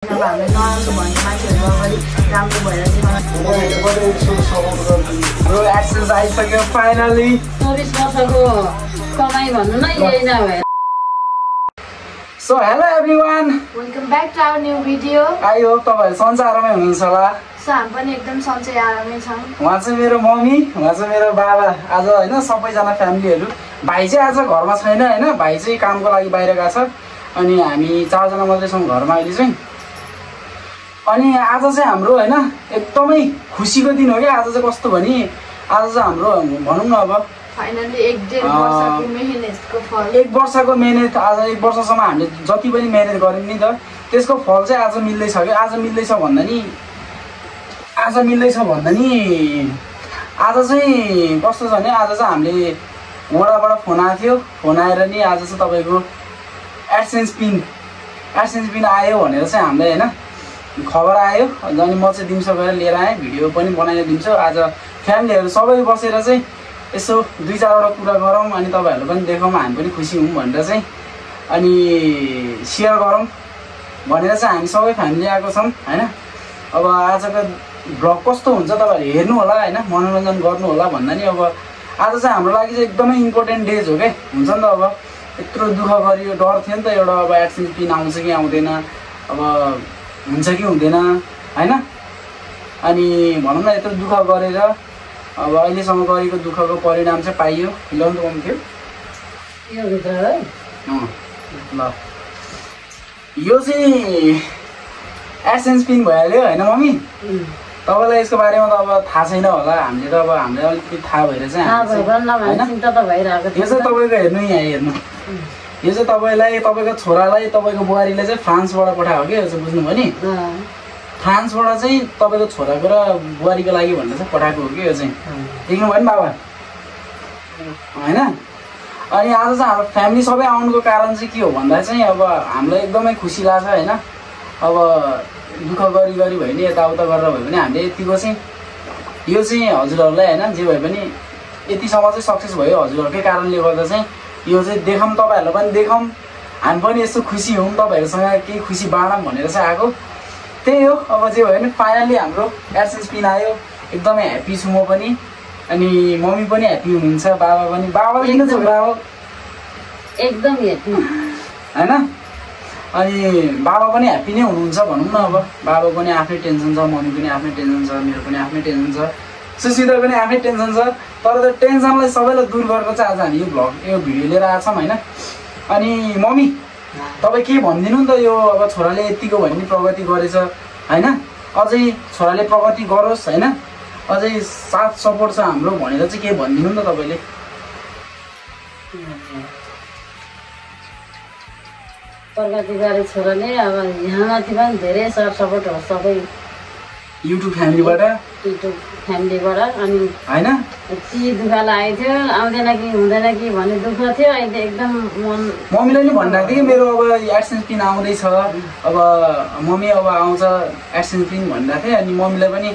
अब हामीले नराम्रो भन्ने मान्छेहरू अगाडि राम्रो भएर चाहिँ हाम्रो एक्सेस आइसक्यो फाइनली चौबिस वर्षको कमाइ भन्नु नै यही नभए so hello everyone welcome back to our new video I hope तपाईँहरू सन्चै हुनुहुन्छ होला। सो हामी पनि एकदम सन्चै आरामै छौँ। उहाँ चाहिँ मेरो मम्मी उहाँ चाहिँ मेरो बाबा। आज होइन सबैजना फ्यामिलीहरू। भाइ चाहिँ आज घरमा छैन होइन? भाइ चाहिँ कामको लागि बाहिर गएको छ। अनि हामी चारजना मात्रै छौँ घरमा अहिले चाहिँ। अनि आज चाहिँ हाम्रो होइन एकदमै खुसीको दिन हो क्या। आज चाहिँ कस्तो भने आज चाहिँ हाम्रो भनौँ न अब। फाइनली एक। वर्षको मिहिनेत आज एक वर्षसम्म हामीले जति पनि मिहिनेत गऱ्यौँ नि त त्यसको फल चाहिँ आज मिल्दैछ कि आज मिल्दैछ भन्दा नि आज मिल्दैछ भन्दा नि आज चाहिँ कस्तो छ भने आज चाहिँ हामीले वडाबाट फोन आएको थियो। फोन आएर नि आज चाहिँ तपाईँको एडसेन्स पिन एडसेन्स पिन आयो भनेर चाहिँ हामीलाई होइन खबर आयो अनि म चाहिँ दिउँसो गएर लिएर आएँ भिडियो पनि बनाएर दिन्छु आज फ्यामिलीहरू सबै बसेर चाहिँ यसो दुई चारवटा कुरा गरौँ अनि तपाईँहरूलाई पनि देखाउँ हामी पनि खुसी हौँ भनेर चाहिँ अनि सेयर गरौँ भनेर चाहिँ हामी सबै फ्यामिली आएको छौँ होइन? अब आजको भ्लग कस्तो हुन्छ तपाईँहरू हेर्नु होला होइन? मनोरञ्जन गर्नु होला भन्दा नि अब आज चाहिँ हाम्रो लागि चाहिँ एकदमै इम्पोर्टेन्ट डेज हो क्या हुन्छ नि त अब। यत्रो दुःख गरियो डर थियो नि त एउटा अब एडसेन्स पिन आउँछ कि आउँदैन। अब हुन्छ कि हुँदैन होइन? अनि भनौँ न यत्रो दुःख गरेर अब अहिलेसम्म गरेको दुःखको परिणाम चाहिँ पाइयो। ल्याउनु त कम थियो ल। यो चाहिँ एडसेन्स पिन भइहाल्यो होइन मम्मी? तपाईँलाई यसको बारेमा त अब थाहा छैन होला। हामीले त अब हामीलाई अलिकति थाहा भएर चाहिँ यो चाहिँ तपाईँको हेर्नु यहाँ हेर्नु। यो चाहिँ तपाईँलाई तपाईँको छोरालाई तपाईँको बुहारीले चाहिँ फ्रान्सबाट पठायो कि? यो चाहिँ बुझ्नुभयो नि? फ्रान्सबाट चाहिँ तपाईँको छोराको र बुहारीको लागि भनेर चाहिँ पठाएको हो कि यो चाहिँ। देख्नुभयो नि बाबा? होइन? अनि आज चाहिँ हाम्रो फ्यामिली सबै आउनुको कारण चाहिँ के हो भन्दा चाहिँ अब हामीलाई एकदमै खुसी लाग्छ होइन? अब दुःख गरी गरी भयो नि यताउता गरेर भयो भने हामीले यतिको चाहिँ यो चाहिँ हजुरहरूलाई होइन? जे भए पनि यतिसम्म चाहिँ सक्सेस भयो हजुरहरूकै कारणले गर्दा चाहिँ यो चाहिँ देखाउँ तपाईँहरूलाई पनि देखाउँ। हामी पनि यस्तो खुसी हौँ तपाईँहरूसँग केही खुसी बाँडौँ भनेर चाहिँ आएको। त्यही हो अब जे भयो भने फाइनल्ली हाम्रो एडसेन्स पिन आयो। एकदमै ह्याप्पी छु म पनि। अनि मम्मी पनि ह्याप्पी हुनुहुन्छ बाबा पनि। बाबा किन छोरा हो एकदम हेर्नु होइन? अनि बाबा पनि ह्याप्पी नै हुनुहुन्छ भनौँ न अब। बाबा पनि आफ्नै टेन्सन छ मम्मी पनि आफ्नै टेन्सन छ मेरो पनि आफ्नै टेन्सन छ। सुसिता पनि आफ्नै टेन्सन छ। तर त्यो टेन्सनलाई सबैलाई दूर गरेर चाहिँ आज हामी यो भ्लग यो भिडियो लिएर आएको छौँ होइन। अनि मम्मी तपाईँ के भनिदिनु नि त यो अब छोराले यतिको भयो भने प्रगति गरेछ होइन? अझै छोराले प्रगति गरोस् होइन? अझै साथ सपोर्ट छ हाम्रो भनेर चाहिँ के भनिदिनु नि त तपाईँले? प्रगति गरे छोराले अब यहाँमाथि पनि धेरै सर सपोर्ट हो सबै। युट्युब फ्यामिलीबाट युट्युब फ्यामिलीबाट अनि होइन? के दुःख लागेको थियो आउँदैन कि हुँदैन कि भन्ने दुःख थियो। अहिले एकदम मन मम्मीले नि कि मेरो अब एडसेन्स पिन आउँदैछ। अब मम्मी अब आउँछ एडसेन्स पिन भनिरहेको थिएँ अनि मम्मीलाई पनि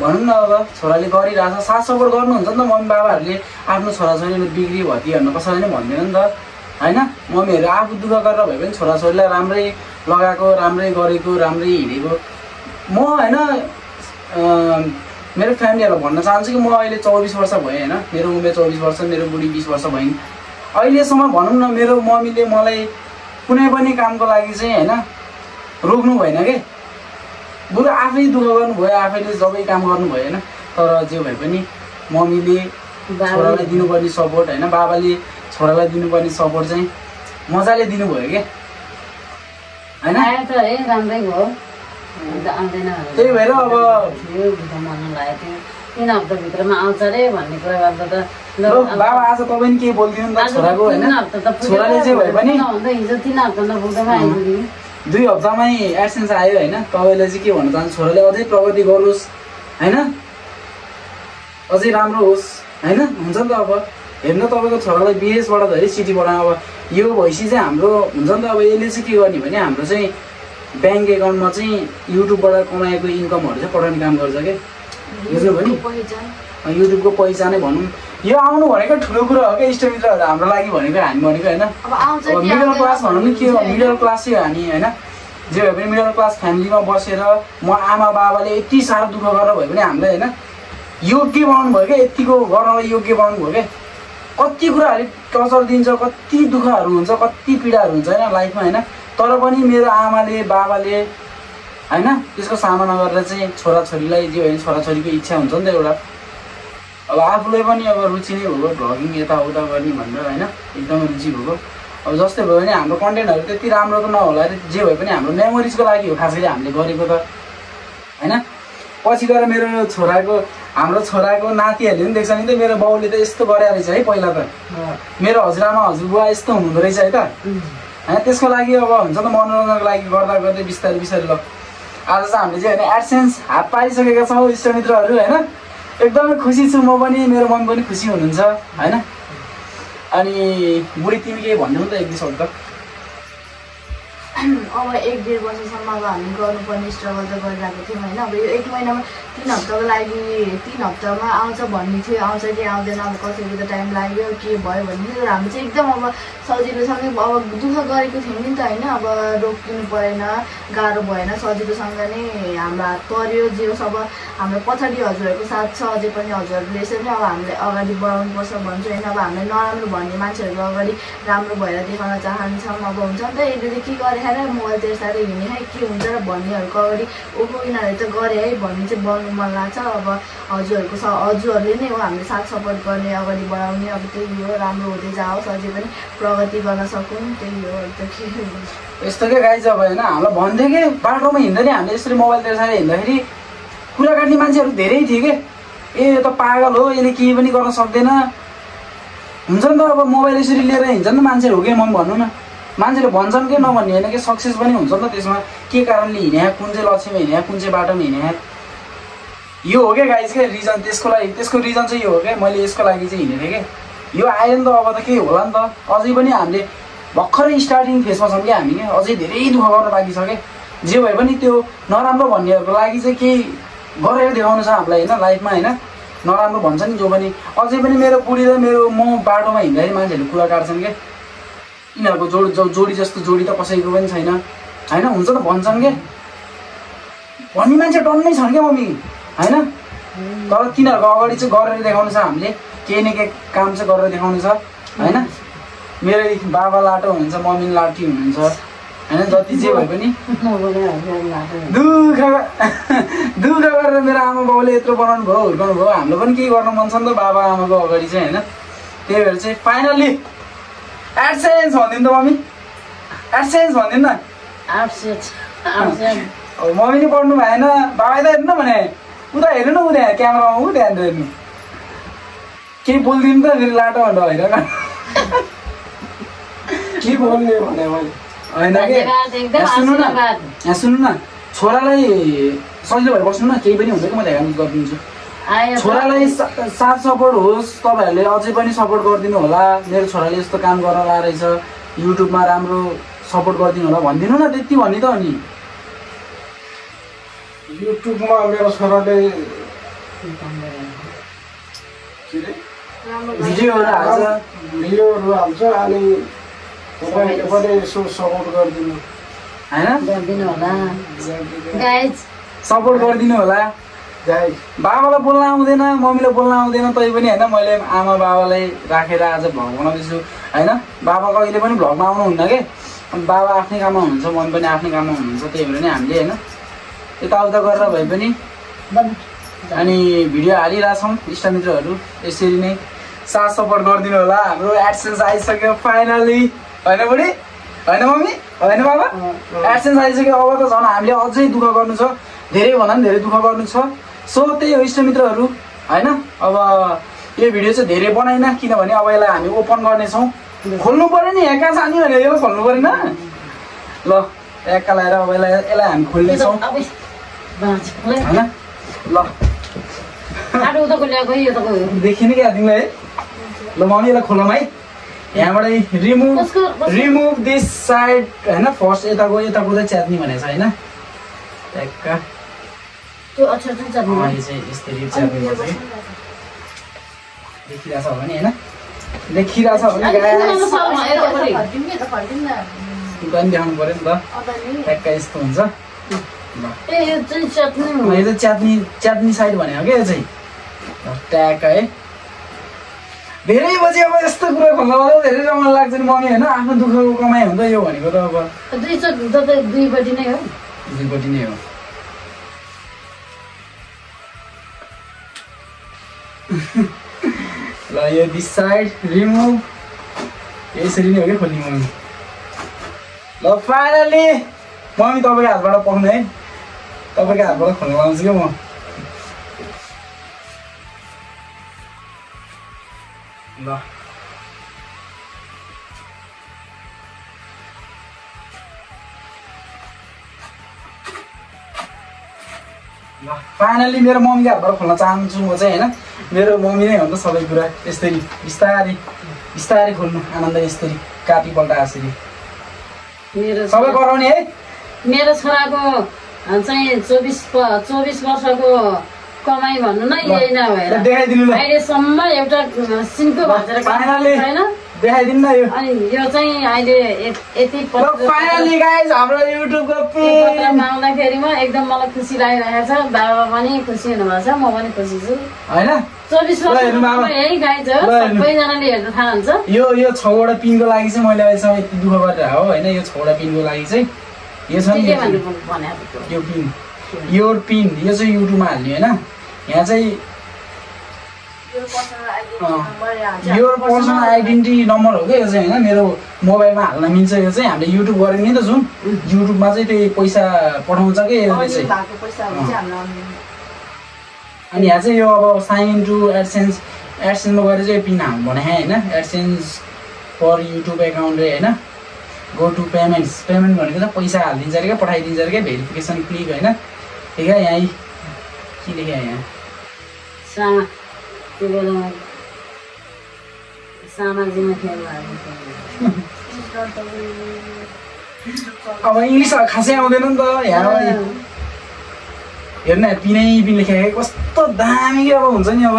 भनौँ न अब छोराले गरिरहेछ। साथ सपोर्ट गर्नुहुन्छ नि त मम्मी बाबाहरूले। आफ्नो छोराछोरीले बिग्री भतिहरू कसैलाई नै भन्दैन नि त। होइन? मम्मीहरू आफू दुःख गरेर भए पनि छोराछोरीलाई राम्रै लगाएको राम्रै गरेको राम्रै हिँडेको। म होइन मेरो फ्यामिलीहरूलाई भन्न चाहन्छु कि म अहिले चौबिस वर्ष भएँ होइन? मेरो उमेर चौबिस वर्ष मेरो बुढी बिस वर्ष भइन्। अहिलेसम्म भनौँ न मेरो मम्मीले मलाई कुनै पनि कामको लागि चाहिँ होइन रोक्नु भएन कि? बरु आफै दुःख गर्नुभयो आफैले सबै काम गर्नुभयो होइन? तर जे भए पनि मम्मीले छोरालाई दिनुपर्ने सपोर्ट होइन? बाबाले छोरालाई दिनुपर्ने सपोर्ट चाहिँ मजाले दिनुभयो क्या होइन? आयो त है राम्रै भयो। आउँदैन त्यही भएर अब थियो दुःख मन लागेको थियो। तिन हप्ताभित्रमा आउँछ अरे भन्ने कुरा गर्दा त बाबा आज तपाईँ नि के बोलिदिनु नि त छोराको होइन। छोराले जे भए पनि। नहुँदा हिजो तिन हप्ता नपुग्दामा आइपुग्यो। दुई हप्तामै एडसेन्स आयो होइन। तपाईँले चाहिँ के भन्न चाहन्छ छोराले अझै प्रगति गरोस् होइन? अझै राम्रो होस् होइन? हुन्छ नि त अब। हेर्नु तपाईँको छोरालाई विदेशबाट धेरै सिटीबाट अब। यो भएपछि चाहिँ हाम्रो हुन्छ नि त अब यसले चाहिँ के गर्ने भने हाम्रो चाहिँ ब्याङ्क एकाउन्टमा चाहिँ युट्युबबाट कमाएको इन्कमहरू चाहिँ पठाउने काम गर्छ क्या। बुझ्नुभयो नि? युट्युबको पैसा नै भनौँ। यो आउनु भनेको ठुलो कुरा हो क्या इष्टमित्रहरू हाम्रो लागि भनेको हामी भनेको होइन? अब मिडल क्लास भनौँ न के हो मिडल क्लासै हो हामी होइन? जे भए पनि मिडल क्लास फ्यामिलीमा बसेर म आमा बाबाले यति साह्रो दुःख गरेर भए पनि हामीलाई होइन? योग्य बनाउनु भयो क्या यतिको गर्नलाई योग्य बनाउनु भयो क्या। कति कुराहरू टचर दिन्छ कति दुःखहरू हुन्छ कति पीडाहरू हुन्छ होइन लाइफमा होइन? तर पनि मेरो आमाले बाबाले होइन त्यसको सामना गरेर चाहिँ छोराछोरीलाई जे होइन छोराछोरीको इच्छा हुन्छ नि त एउटा। अब आफूलाई पनि अब रुचि नै भएको भ्लगिङ यताउता गर्ने भनेर होइन एकदमै रुचि भएको अब जस्तै भयो भने हाम्रो कन्टेन्टहरू त्यति राम्रो त नहोला जे भए पनि हाम्रो मेमोरिजको लागि हो खास गरी हामीले गरेको त होइन। पछि गएर मेरो छोराको हाम्रो छोराको नातिहरूले पनि देख्छ नि त मेरो बाउले त यस्तो गरे रहेछ है पहिला त। मेरो हजुरआमा हजुरबुवा यस्तो हुनुहुँदो रहेछ है त। होइन त्यसको लागि अब हुन्छ त मनोरञ्जनको लागि गर्दा गर्दै बिस्तारै बिस्तारै ल। आज चाहिँ हामीले चाहिँ होइन एडसेन्स हात पारिसकेका छौँ इष्टमित्रहरू होइन? एकदमै खुसी छु म पनि मेरो मन पनि खुसी हुनुहुन्छ होइन? अनि बुढी तिमी केही भन्नु त एक दुई शब्द अब एक डेढ वर्षसम्म अब हामी गर्नुपर्ने स्ट्रगल त गरिरहेको थियौँ होइन? अब यो एक महिनामा तिन हप्ताको लागि तिन हप्तामा आउँछ भन्ने थियो आउँछ कि आउँदैन अब कसैको त टाइम लाग्यो के भयो भन्ने थियो। र हामी चाहिँ एकदम अब सजिलोसँगै अब दुःख गरेको थियौँ नि त होइन? अब रोकिनु परेन गाह्रो भएन सजिलोसँग नै हाम्रो हात पऱ्यो जे सब हाम्रो पछाडि हजुरहरूको साथ छ अझै पनि हजुरहरूले यसरी नै अब हामीले अगाडि बढाउनुपर्छ भन्छु होइन? अब हामीले नराम्रो भन्ने मान्छेहरूको अगाडि राम्रो भएर देखाउन चाहन्छौँ अब हुन्छ। नि त यसले के गरे है मोबाइल तेर्साएर हिँड्ने है के हुन्छ र भन्नेहरूको अगाडि ओहो यिनीहरूले त गरे है भन्ने चाहिँ बढ्नु मन लाग्छ। अब हजुरहरूको स हजुरहरूले नै हो हामीले साथ सपोर्ट गर्ने अगाडि बढाउने। अब त्यही हो राम्रो हुँदै जाओस् अझै पनि प्रगति गर्न सकौँ त्यही हो। त के। यस्तो क्या गाई अब होइन? हामीलाई भन्थ्यो कि बाटोमा हिँड्दा नि हामीले यसरी मोबाइल तेर्साएर हिँड्दाखेरि कुरा काट्ने मान्छेहरू धेरै थिए कि? ए यो त पागल हो यसले केही पनि गर्न सक्दैन। हुन्छ नि त अब मोबाइल यसरी लिएर हिँड्छ नि त मान्छेहरू हो कि म भन्नु न? मान्छेले भन्छन् कि नभन्ने होइन कि सक्सेस पनि हुन्छ नि त त्यसमा। के कारणले हिँड्या कुन चाहिँ लक्ष्यमा हिँड्या कुन चाहिँ बाटोमा हिँड्या यो हो क्या गाइज क्या रिजन त्यसको लागि त्यसको रिजन चाहिँ यो हो क्या। मैले यसको लागि चाहिँ थिएँ क्या। यो आयो नि त अब त केही होला नि त। अझै पनि हामीले भर्खरै स्टार्टिङ फेसमा छौँ क्या हामी क्या। अझै धेरै दुःख गर्न बाँकी छ क्या। जे भए पनि त्यो नराम्रो भन्नेहरूको लागि चाहिँ केही गरेर देखाउनु छ हामीलाई होइन? लाइफमा होइन? नराम्रो भन्छ नि जो पनि। अझै पनि मेरो बुढी र मेरो म बाटोमा हिँड्दाखेरि मान्छेहरूले कुरा काट्छन् क्या। यिनीहरूको जोड जो जोडी जस्तो जोडी त कसैको पनि छैन। होइन? हुन्छ त भन्छन् क्या भन्ने मान्छे टन्नै छन् क्या मम्मी? होइन? तर तिनीहरूको अगाडि चाहिँ गरेर देखाउनु छ हामीले। केही न केही काम चाहिँ गरेर देखाउनु छ। होइन? मेरो बाबा लाटो हुनुहुन्छ मम्मी लाटी हुनुहुन्छ। होइन? जति जे भए पनि। दुःख दुःख गरेर मेरो आमा बाउले यत्रो बनाउनु भयो हुर्काउनु भयो। हाम्रो पनि केही गर्न मन छ नि त बाबा आमाको अगाडि चाहिँ होइन? त्यही भएर चाहिँ फाइनल्ली एडसेन्स भनिदिनु त मम्मी एडसेन्स भनिदिनु न नि पढ्नु भएन बाबा त हेर्नु भने उता हेर्नु न उता क्यामेरामा ऊ ध्यान हेर्नु केही बोलिदिनु त फेरि लाटो भनेर होइन के बोल्ने भने मैले होइन कि सुन्नु न। यहाँ सुन्नु न छोरालाई सजिलो भएर बस्नु न केही पनि हुन्छ कि म ध्यान गरिदिन्छु छोरालाई सा- साथ सपोर्ट होस् तपाईँहरूले अझै पनि सपोर्ट गरिदिनु होला। मेरो छोराले यस्तो काम गर्न ला रहेछ युट्युबमा राम्रो सपोर्ट गरिदिनु होला भनिदिनु न त्यति भन्ने त अनि युट्युबमा मेरो छोराले भिडियोहरू हाल्छ। भिडियोहरू हाल्छ अनि तपाईँले पनि यसो सपोर्ट गरिदिनु। होइन? सपोर्ट गरिदिनु होला। बाबालाई बोल्न आउँदैन मम्मीलाई बोल्न आउँदैन तै पनि होइन मैले आमा बाबालाई राखेर आज भ्लग बनाउँदैछु होइन? बाबा कहिले पनि भ्लगमा आउनुहुन्न कि? अनि बाबा आफ्नै काममा हुनुहुन्छ मम्मी पनि आफ्नै काममा हुनुहुन्छ त्यही भएर नै हामीले होइन? यताउता गरेर भए पनि अनि भिडियो हालिरहेछौँ इष्टमित्रहरू यसरी नै साथ सपोर्ट गरिदिनु होला। हाम्रो एडसेन्स आइसक्यो फाइनली होइन बुढी? होइन मम्मी? होइन बाबा? एडसेन्स आइसक्यो अब त झन् हामीले अझै दुःख गर्नु छ। धेरै भन्दा पनि धेरै दुःख गर्नु छ। सो त्यही हो इष्टमित्रहरू होइन? अब यो भिडियो चाहिँ धेरै बनाइन किनभने अब यसलाई हामी ओपन गर्नेछौँ। खोल्नु पऱ्यो नि कहाँ जाने भनेर यसलाई खोल्नु परेन ल एक्का लगाएर अब यसलाई यसलाई हामी खोल्नेछौँ। होइन? ल। हो। देखिने क्या तिमीलाई है? ल मम्मी यसलाई खोलौँ है? यहाँबाट रिमुभ? रिमुभ दिस साइड होइन? फर्स्ट यताको यताको चाहिँ च्यात्ने भनेको छ होइन? ट्याक्का त्यो अक्षर चाहिँ चल्नु अँ, यो चाहिँ यसरी च्यात्ने पर्छ कि देखिरहेछ भने होइन? देखिरहेछ भने पनि। देखाउनु पऱ्यो नि त। ट्याक्क यस्तो हुन्छ। ल। ए यो चाहिँ चाहिँ च्यात्नी च्यात्नी साइड भनेको क्या यो चाहिँ? ल, ट्याक्क है। धेरै बजी अब यस्तो कुरा खोल्दा धेरै रमाइलो लाग्छ नि मम्मी होइन? आफ्नो दुःखको कमाइ हुन्छ यो भनेको त अब। दुई चट हुँदा त दुईपट्टि नै हो। दुईपट्टि नै हो। ल यो दिस साइड रिमुभ यसरी नै हो क्या खोल्ने मम्मी ल फाइनली मम्मी तपाईँको हातबाट पाउने है तपाईँको हातबाट खोल्न लाउँछु क्या म ल ल फाइनली मेरो मम्मीको हातबाट खोल्न चाहन्छु म चाहिँ होइन। मेरो मम्मी नै हो नि त सबै कुरा यस्तरी बिस्तारै बिस्तारै खोल्नु आनन्द यस्तरी काटी पल्टा यसरी। मेरो सबै छोरा- गराउने है? मेरो छोराको चाहिँ चौबिस चौबिस वर्षको कमाइ भन्नु न यही नभएर देखाइदिनु अहिलेसम्म एउटा सिन्को भाँचेर छैन देखाइदिनु न यो। अनि यो चाहिँ अहिले य- यति ल पत्र फाइनली गाइज हाम्रो युट्युबको यो पेज पत्रमा आउँदाखेरिमा एकदम मलाई खुसी लागिरहेको छ। बाबा पनि खुसी हुनुभएको छ म पनि खुसी छु। होइन? चौबिस ल हेर्नु वर्षको बाबा। यही गाई छ ल हेर्नु। सबैजनाले हेर्दा थाहा हुन्छ। यो यो छवटा पिनको लागि चाहिँ मैले अहिलेसम्म यति दुःख गरेर हो होइन? यो छवटा पिनको लागि चाहिँ। छ नि यो पिन। यो पिन। यो चाहिँ युट्युबमा हाल्ने होइन? यहाँ चाहिँ यो पर्सनल आइडेन्टिटी। नम्बर हो क्या? यो चाहिँ होइन मेरो मोबाइलमा हाल्न मिल्छ यो चाहिँ हामीले युट्युब गऱ्यो नि त जुन युट्युबमा चाहिँ त्यही पैसा पठाउँछ कि अनि यहाँ चाहिँ यो अब साइन टु एडसेन्स एडसेन्समा गएर चाहिँ पिन हाल्नु भने होइन? एडसेन्स फर युट्युब एकाउन्ट रे होइन? गो टु पेमेन्ट्स पेमेन्ट भनेको त पैसा हालिदिन्छ अरे क्या पठाइदिन्छ अरे क्या भेरिफिकेसन क्लिक होइन? ठिक है यहाँ के लेख्यो यहाँ? त्यो सामाजिकमा खेल अब इङ्ग्लिस खासै आउँदैन नि त यहाँ हेर्न पिनै पिन लेखेको कस्तो दामी अब हुन्छ नि अब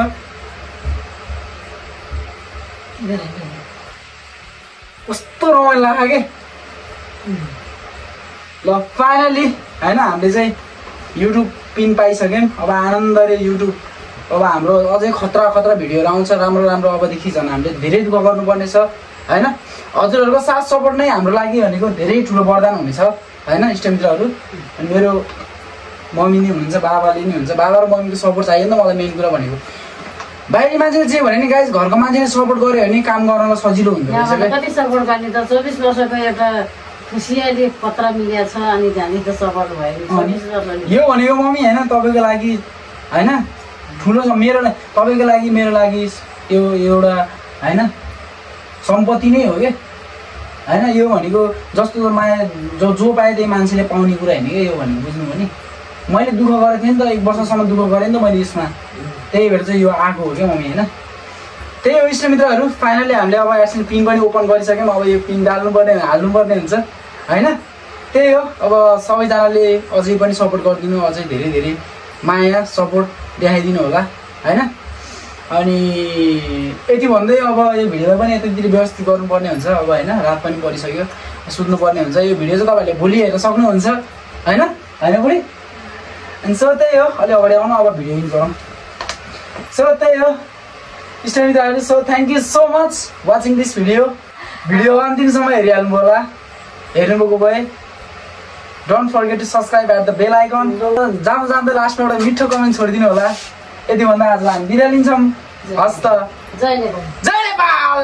कस्तो रमाइलो लाग्यो के ल फाइनली होइन हामीले चाहिँ युट्युब पिन पाइसक्यौँ अब आनन्दले युट्युब अब हाम्रो अझै खतरा खतरा भिडियोहरू आउँछ राम्रो राम्रो। अबदेखि झन् हामीले धेरै दुःख गर्नुपर्ने छ होइन? हजुरहरूको साथ सपोर्ट नै हाम्रो लागि भनेको धेरै ठुलो वरदान हुनेछ होइन इष्टमित्रहरू? अनि मेरो मम्मी नै हुनुहुन्छ बाबाले नै हुन्छ बाबा र मम्मीको सपोर्ट चाहियो नि त मलाई मेन कुरा भनेको। बाहिरी मान्छेले जे भने नि गाइस घरको मान्छेले सपोर्ट गर्यो भने काम गर्नलाई सजिलो हुँदो रहेछ कति सपोर्ट गर्ने त? चौबिस वर्षको एउटा खुसियाली पत्र मिलेको छ अनि त सपोर्ट भयो। यो भनेको मम्मी होइन तपाईँको लागि होइन? ठुलो छ। मेरो तपाईँको लागि मेरो लागि यो एउटा होइन? सम्पत्ति नै हो क्या। होइन? यो भनेको जस्तो माया जो जो पायो त्यही मान्छेले पाउने कुरा होइन क्या यो भनेको बुझ्नु भने मैले दुःख गरेको थिएँ नि त एक वर्षसम्म दुःख गरेँ नि त मैले यसमा। त्यही भएर चाहिँ यो आएको हो क्या मम्मी होइन? त्यही हो इष्टमित्रहरू फाइनली हामीले अब एडसेन्स पिन पनि ओपन गरिसक्यौँ। अब यो पिन डाल्नुपर्ने हाल्नुपर्ने हुन्छ होइन? त्यही हो। अब सबैजनाले अझै पनि सपोर्ट गरिदिनु अझै धेरै धेरै माया सपोर्ट देखाइदिनु होला होइन? अनि यति भन्दै अब यो भिडियोलाई पनि यतातिर व्यवस्थित गर्नुपर्ने हुन्छ अब होइन? रात पनि परिसक्यो सुत्नुपर्ने हुन्छ। यो भिडियो चाहिँ तपाईँहरूले भोलि हेर्न सक्नुहुन्छ होइन? होइन बुढी? अनि सो त्यही हो। अलि अगाडि आउनु अब भिडियो गरौँ। सो त्यही हो। इष्टमित्रहरू so thank you so much watching this video video अन्तिमसम्म हेरिहाल्नु होला। हेर्नुभएको भए don't forget to subscribe at the bell icon जाँदा जाँदै लास्टमा एउटा मिठो कमेन्ट छोडिदिनु होला। यति भन्दा आज हामी बिदा लिन्छौँ। हस् त जय नेपाल!